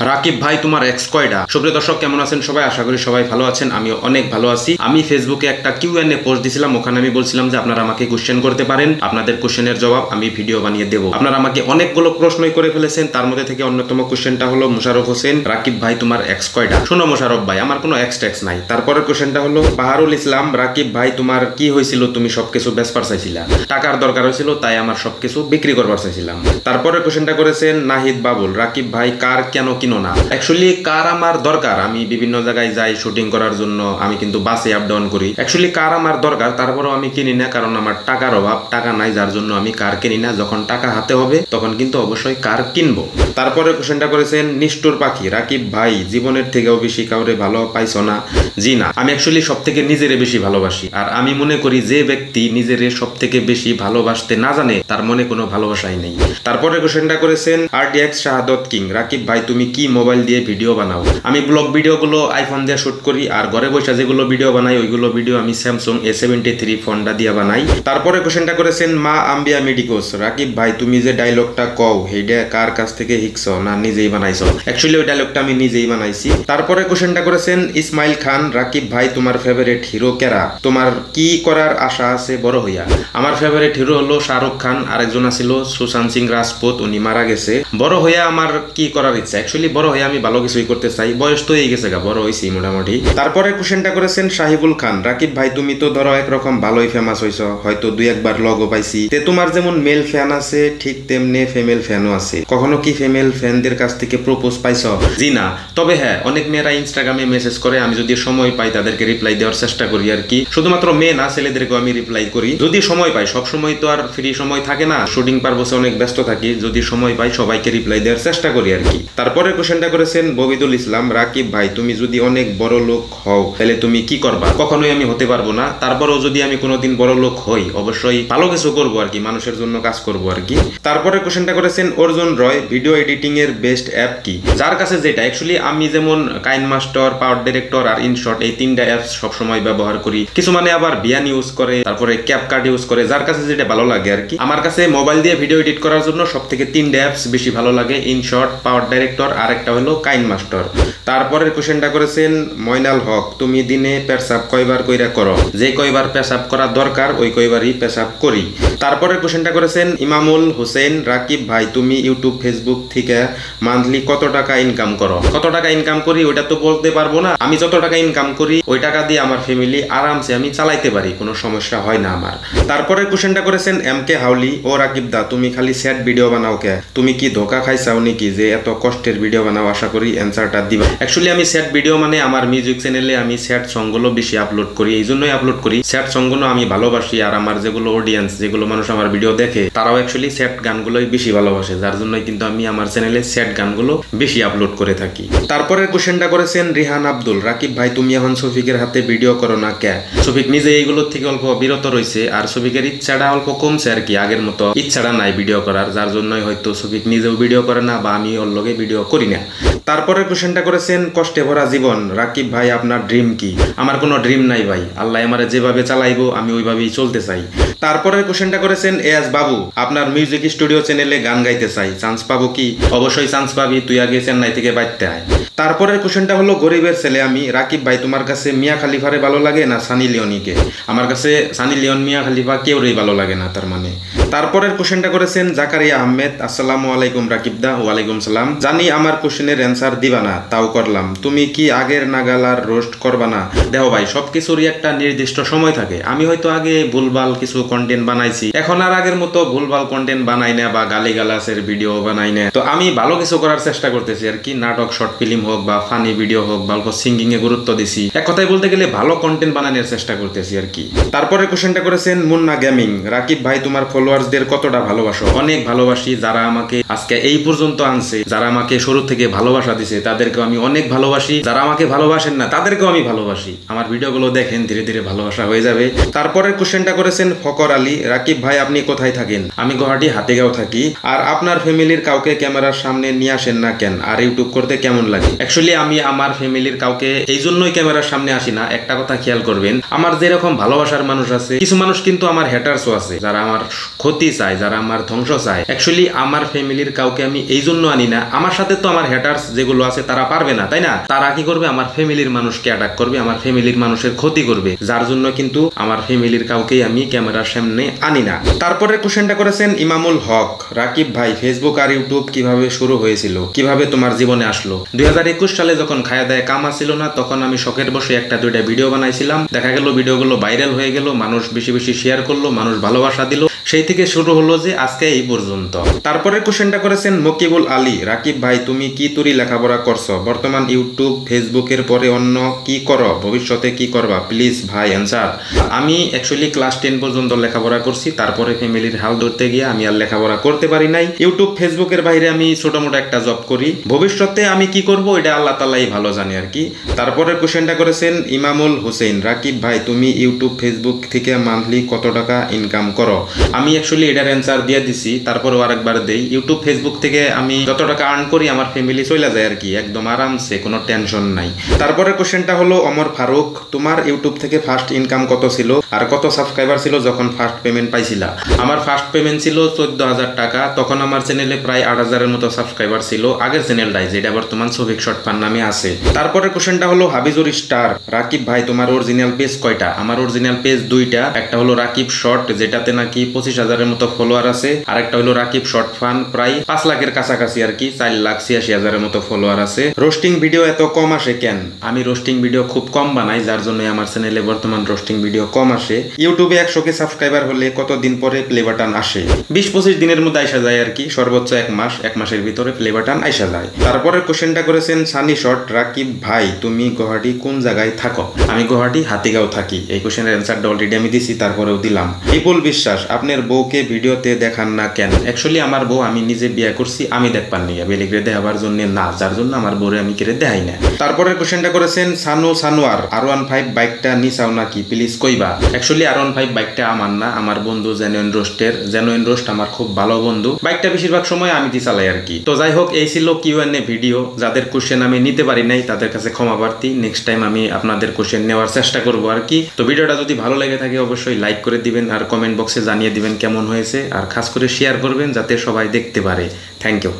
রাকিব ভাই, তোমার এক্স কয়টা সুপ্রিয় দর্শক, কেমন আছেন সবাই? আশা করি সবাই ভালো আছেন আমি অনেক ভালো আছি। আমি ফেসবুকে একটা কিউ এন এ পোস্ট দিছিলাম, ওখানে আমি বলছিলাম যে আপনারা আমাকে কোশ্চেন করতে পারেন, আপনাদের কোশ্চেনের জবাব আমি ভিডিও বানিয়ে দেবো। আপনারা আমাকে অনেকগুলো প্রশ্নই করে ফেলেছেন, তার মধ্যে থেকে অন্যতম কোশ্চেনটা হলো মুশারফ হোসেন, রাকিব ভাই, তোমার এক্স কয়টা শোনো মুশারফ ভাই, আমার কোনো এক্স ট্যাক্স নাই। তারপরের কোশ্চেনটা হলো, বাহারুল ইসলাম, রাকিব ভাই, তোমার কি হয়েছিল? তুমি সবকিছু বেসপার চাইছিলা টাকার দরকার হয়েছিল, তাই আমার সবকিছু বিক্রি করবার চাইছিলাম। তারপরে কোশ্চেনটা করেছেন নাহিদ বাবুল, রাকিব ভাই, কার কেন কিনো না। অ্যাকচুয়ালি কার আমার দরকার? আমি বিভিন্ন জায়গায় যাই শুটিং করার জন্য, আমি কিন্তু বাসে আপ ডাউন করি। অ্যাকচুয়ালি কার আমার দরকার? তারপরেও আমি কিনি না, কারণ আমার টাকার অভাব, টাকা নাই, যার জন্য আমি কার কিনি না। যখন টাকা হাতে হবে, তখন কিন্তু অবশ্যই কার কিনবো। তারপরে কোশ্চেনটা করেছেন নিষ্ঠুর পাখি, রাকিব, ভাই, জীবনের থেকেও বেশি কাউরে ভালো পাইছো না? জি না। আমি অ্যাকচুয়ালি সব থেকে নিজেরে বেশি ভালোবাসি। আর আমি মনে করি যে ব্যক্তি নিজেরে সব থেকে বেশি ভালোবাসতে না জানে, তার মনে কোনো ভালোবাসাই নেই। তারপরে কোশ্চেনটা করেছেন আরটিএক্স শাহাদত কিং। রাকিব, ভাই, তুমি কি মোবাইল দিয়ে ভিডিও বানাও। আমি ব্লগ ভিডিওগুলো আইফোন দিয়ে শুট করি, আর ঘরে বসে যেগুলো ভিডিও বানাই, ওইগুলো ভিডিও আমি স্যামসুং এ সেভেন্টি থ্রি ফোনটা দিয়ে বানাই। তারপরে কোশ্চেনটা করেছেন, মা, আম্বিয়া মেডিকোস রাকিব, ভাই, তুমি যে ডায়লগটা কও, হেডে কার কাছ থেকে শিখছ না নিজেই বানাইছো? অ্যাকচুয়ালি ওই ডায়লগটা আমি নিজেই বানাইছি। তারপরে কোশ্চেনটা করেছেন, ইসমাইল খান, রাকিব, ভাই, তোমার ফেভারিট হিরো কেরা? তোমার কি করার আশা আছে, বড় হইয়া? আমার ফেভারিট হিরো হলো শাহরুখ খান, আরেকজন আছিল সুশান্ত সিং রাজপুত, উনি মারা গেছে। বড় হইয়া আমার কি করার ইচ্ছা? অ্যাকচুয়ালি বড় হয়ে আমি ভালো কিছুই করতে চাই। বয়স তো এই গেছে গা, বড় হয়েছি মোটামুটি। তারপরে কোশ্চেনটা করেছেন সাহিবুল খান। রাকিব ভাই, তুমি তো ধরো একরকম ভালোই ফেমাস হইছ, হয়তো দুই একবার লগও পাইছি। তে তোমার যেমন মেল ফ্যান আছে, ঠিক তেমনি ফিমেল ফ্যানও আছে। কখনো কি ফিমেল ফ্যানদের কাছ থেকে প্রপোজ পাইছ? জি না। তবে হ্যাঁ অনেক মেয়েরা ইনস্টাগ্রামে মেসেজ করে, আমি যদি সময় পাই তাদেরকে রিপ্লাই দেওয়ার চেষ্টা করি আর কি। শুধুমাত্র মেয়ে না, ছেলেদেরকেও আমি রিপ্লাই করি। যদি সময় পাই সব সময় তো আর ফ্রি সময় থাকে না। শুটিং পারবসে অনেক ব্যস্ত থাকি। যদি সময় পাই, সবাইকে রিপ্লাই দেওয়ার চেষ্টা করি আর কি। তারপরে কোশ্চেনটা করেছেন ববিদুল ইসলাম রাকিব ভাই, তুমি যদি অনেক বড় লোক হও, তাহলে তুমি কি করবা? কখনোই আমি হতে পারব না। তারপরেও যদি আমি কোনোদিন বড় লোক হই, অবশ্যই ভালো কিছু করব আর কি, মানুষের জন্য কাজ করব আর কি। তারপরে কোশ্চেনটা করেছেন অর্জুন রয় ভিডিও এডিটিং এর বেস্ট অ্যাপ কি? যার কাছে যেটা অ্যাকচুয়ালি আমি যেমন কাইন মাস্টার পাওয়ার ডিরেক্টর আর ইনশট এই তিনটা অ্যাপস সবসময় ব্যবহার করি। কিছু মানে আবার বিয়ান ইউজ করে, তারপরে ক্যাপ কার্ড ইউজ করে, যার কাছে যেটা ভালো লাগে আর কি। আমার কাছে মোবাইল দিয়ে ভিডিও এডিট করার জন্য সব থেকে তিনটা অ্যাপস বেশি ভালো লাগে ইনশট পাওয়ার ডাইরেক্টর আর একটা হলো কাইন মাস্টার। তারপরের কোশ্চেনটা করেছেন ময়নাল হক, তুমি দিনে পেশাব কয়বার কইরা করো? যে কয়বার পেশাব করা দরকার, ওই কয়বারই পেশাব করি। তারপরের কোশ্চেনটা করেছেন ইমামুল হোসেন রাকিব, ভাই, তুমি ইউটিউব, ফেসবুক থেকে মান্থলি কত টাকা ইনকাম করো? কত টাকা ইনকাম করি, ওইটা তো বলতে পারব না। আমি যত টাকা ইনকাম করি, ওই টাকা দিয়ে আমার ফ্যামিলি আরামসে আমি চালাইতে পারি, কোনো সমস্যা হয় না আমার। তারপরে কোশ্চেনটা করেছেন এম কে হাউলি, ও রাকিব দা, তুমি খালি স্যাড ভিডিও বানাও কে? তুমি কি ধোকা খাইছাও নাকি যে এত কষ্টের ভিডিও বানাও, আশা করি অ্যান্সারটা দিবা। অ্যাকচুয়ালি আমি স্যাড ভিডিও মানে আমার মিউজিক চ্যানেলে আমি স্যাড সংগুলো বেশি আপলোড করি, এই জন্যই আপলোড করি। স্যাড সংগুলো আমি ভালোবাসি আর আমার যেগুলো অডিয়েন্স যেগুলো মানুষ আমার ভিডিও দেখে, তারাও অ্যাকচুয়ালি স্যাড গানগুলোই বেশি ভালোবাসে, যার জন্যই কিন্তু আমি আমার চ্যানেলে স্যাড গানগুলো বেশি আপলোড করে থাকি। তারপরের কোশ্চেনটা করেছেন রিহান আব্দুল। রাকিব ভাই, তুমি এখন শফিকের হাতে ভিডিও করো না কে? শফিক নিজে এইগুলোর থেকে অল্প বিরত রয়েছে, আর শফিকের ইচ্ছাটা অল্প কমছে আর কি, আগের মতো ইচ্ছাটা নাই ভিডিও করার, যার জন্যই হয়তো শফিক নিজেও ভিডিও করে না বা আমি ওর ভিডিও করি না। তারপরে কোশ্চেনটা করেছেন, কষ্টে ভরা জীবন, রাকিব ভাই, আপনার ড্রিম কি? আমার কোনো ড্রিম নাই ভাই। আল্লাহ আমার যেভাবে চালাইবো, আমি ওইভাবেই চলতে চাই। তারপরে কোশ্চেনটা করেছেন এস বাবু, আপনার মিউজিক স্টুডিও চ্যানেলে গান গাইতে চাই। চান্স পাবো কি? অবশ্যই চান্স পাবি, তুই আগে চেন্নাই থেকে বাইতে আয়। তারপরের কোশ্চেনটা হলো, গরিবের ছেলে, আমি, রাকিব ভাই, তোমার কাছে মিয়া খালিফারে ভালো লাগে না সানি লিওনিকে? আমার কাছে সানি লিওন, মিয়া খালিফা কেউরই ভালো লাগে না, তার মানে। তারপরের কোশ্চেনটা করেছেন জাকারিয়া আহমেদ, আসসালামু আলাইকুম রাকিব দা, ওয়ালাইকুম সালাম। জানি আমার কোশ্চেনের অ্যান্সার দিবা না, তাও করলাম। তুমি কি আগের নাগালার রোস্ট করবা না? দেখো ভাই, সবকিছুরই একটা নির্দিষ্ট সময় থাকে। আমি হয়তো আগে ভুলভাল কিছু কন্টেন্ট বানাইছি। এখন আর আগের মতো ভুলভাল কন্টেন্ট বানাই না বা গালি গালাসের ভিডিও বানাই না। তো আমি ভালো কিছু করার চেষ্টা করতেছি আর কি। নাটক শর্ট ফিল্ম হোক বা ফানি ভিডিও হোক বা সিঙ্গিং এ গুরুত্ব দিছি। এক কথায় বলতে গেলে ভালো কন্টেন্ট বানানোর চেষ্টা করতেছি আর কি। তারপরে কোশ্চেনটা করেছেন মুন্না গেমিং রাকিব ভাই, তোমার ফলোয়ার্সদের কতটা ভালোবাসো? অনেক ভালোবাসি যারা আমাকে আজকে এই পর্যন্ত আনছে, যারা আমাকে শুরু থেকে ভালোবাসা দিছে, তাদেরকেও আমি অনেক ভালোবাসি। যারা আমাকে ভালোবাসেন না, তাদেরকেও আমি ভালোবাসি। আমার ভিডিওগুলো দেখেন, ধীরে ধীরে ভালোবাসা হয়ে যাবে। তারপরে কোশ্চেনটা করেছেন ফকর আলী, রাকিব ভাই, আপনি কোথায় থাকেন? আমি গুয়াহাটি হাতেগাঁও থাকি। আর আপনার ফ্যামিলির কাউকে ক্যামেরার সামনে নিয়ে আসেন না কেন? আর ইউটিউব করতে কেমন লাগে? অ্যাকচুয়ালি আমি আমার ফ্যামিলির কাউকে এই জন্যই ক্যামেরার সামনে আসি না। একটা কথা খেয়াল করবেন, আমার যেরকম ভালোবাসার মানুষ আছে, কিছু মানুষ কিন্তু আমার হ্যাটার্সও আছে, যারা আমার ক্ষতি চায়, যারা আমার ধ্বংস চায়। অ্যাকচুয়ালি আমার ফ্যামিলির কাউকে আমি এই জন্য আনি না। আমার সাথে তো আমার হ্যাটার্স যেগুলো আছে, তারা পারবে না, তাই না? তারা কি করবে? আমার ফ্যামিলির মানুষকে অ্যাটাক করবে, আমার ফ্যামিলির মানুষের ক্ষতি করবে। যার জন্য কিন্তু আমার ফ্যামিলির কাউকেই আমি ক্যামেরার সামনে আনি না। তারপরে কোশ্চেনটা করেছেন ইমামুল হক। রাকিব ভাই ফেসবুক আর ইউটিউব কীভাবে শুরু হয়েছিল? কীভাবে তোমার জীবনে আসলো? দুই হাজার একুশ সালে যখন খায়া দায় কামা ছিল না, তখন আমি শখের বসে একটা দুইটা ভিডিও বানাইছিলাম। দেখা গেল ভিডিওগুলো ভাইরাল হয়ে গেল, মানুষ বেশি বেশি শেয়ার করল, মানুষ ভালোবাসা দিল। সেই থেকে শুরু হলো যে আজকে এই পর্যন্ত। তারপরে কোশ্চেনটা করেছেন মকিবুল আলী। রাকিব ভাই, তুমি কি তুরি লেখাপড়া করছ? বর্তমান ইউটিউব, ফেসবুকের পরে অন্য কি করো? ভবিষ্যতে কি করবা? প্লিজ ভাই, অ্যান্সার। আমি অ্যাকচুয়ালি ক্লাস টেন পর্যন্ত লেখাপড়া করছি। তারপরে ফ্যামিলির হাল ধরতে গিয়ে আমি আর লেখাপড়া করতে পারি নাই। ইউটিউব, ফেসবুকের বাইরে আমি ছোট মোটো একটা জব করি। ভবিষ্যতে আমি কি করব? এটা আল্লাহ তালাই ভালো জানি আর কি। তারপরে কোশ্চেনটা করেছেন ইমামুল হোসেন। রাকিব ভাই, তুমি ইউটিউব, ফেসবুক থেকে মান্থলি কত টাকা ইনকাম করো? আমি অ্যাকচুয়ালি এটার অ্যান্সার দিয়ে দিছি, তারপরেও আরেকবার দেই। ইউটিউব ফেসবুক থেকে আমি যত টাকা আর্ন করি, আমার ফ্যামিলি চলে যায় আর কি একদম আরামসে, কোনো টেনশন নাই। তারপরে কোশ্চেনটা হলো, অমর ফারুক, তোমার ইউটিউব থেকে ফার্স্ট ইনকাম কত ছিল, আর কত সাবস্ক্রাইবার ছিল যখন ফার্স্ট পেমেন্ট পাইছিলা? আমার ফার্স্ট পেমেন্ট ছিল চোদ্দ হাজার টাকা, তখন আমার চ্যানেলে প্রায় আট হাজারের মতো সাবস্ক্রাইবার ছিল। আগের চ্যানেলটাই যেটা বর্তমান সবিক শর্ট ফান নামে আছে। তারপরে কোশ্চেনটা হলো, হাবিজুর স্টার রাকিব ভাই, তোমার অরিজিনাল পেজ কয়টা? আমার অরিজিনাল পেজ দুইটা, একটা হলো রাকিব শর্ট যেটাতে নাকি পঁচিশ হাজারের মতো ফলোয়ার আছে। আর একটা হলো রাকিব শর্ট ফান প্রায় পাঁচ লাখের কাছাকাছি আর কি, চার লাখ ছিয়াশি হাজারের মতো ফলোয়ার আছে। রোস্টিং ভিডিও এত কম আসে কেন? আমি রোস্টিং ভিডিও খুব কম বানাই, যার জন্য আমার চ্যানেলে বর্তমান রোস্টিং ভিডিও কম আসে। ইউটিউবে একশো কে সাবস্ক্রাইবার হলে কতদিন পরে প্লে বাটন আসে? বিশ পঁচিশ দিনের মধ্যে আইসা যায় আর কি, সর্বোচ্চ এক মাস, এক মাসের ভিতরে প্লে বাটন আইসা যায়। তারপরে কোশ্চেনটা করেছেন সানি শর্ট রাকিব, ভাই, তুমি গুয়াহাটি কোন জায়গায় থাকো? আমি গুয়াহাটি, হাতিগাঁও থাকি। এই কোশ্চেনের অ্যান্সারটা অলরেডি আমি দিছি, তারপরেও দিলাম। বিপুল বিশ্বাস, আপনার বউকে ভিডিওতে দেখান না কেন? অ্যাকচুয়ালি আমার বউ, আমি নিজে বিয়ে করছি, আমি দেখবার নিয়ে বেলিগ্রে দেখাবার জন্য না, যার জন্য আমার বউরে আমি কেড়ে দেখাই না তারপরে কোশ্চেনটা করেছেন Sanu Sanowar. R one five বাইকটা নিচাও নাকি? প্লিজ কইবা। অ্যাকচুয়ালি আর ওয়ান ফাইভ বাইকটা আমার না, আমার বন্ধু জেনুইন রোস্টের জেনুইন রোস্ট আমার খুব ভালো বন্ধু। বাইকটা বেশিরভাগ সময় আমি দি চালাই আর কি। তো যাই হোক, এই ছিল কিউ এন এ ভিডিও যাদের কোশ্চেন আমি নিতে পারি নাই, তাদের কাছে ক্ষমা প্রার্থী। নেক্সট টাইম আমি আপনাদের কোশ্চেন নেওয়ার চেষ্টা করব আর কি। তো ভিডিওটা যদি ভালো লেগে থাকে, অবশ্যই লাইক করে দিবেন আর কমেন্ট বক্সে জানিয়ে দিবেন কেমন হয়েছে আর খাস করে শেয়ার করবেন যাতে সবাই দেখতে পারে। Thank you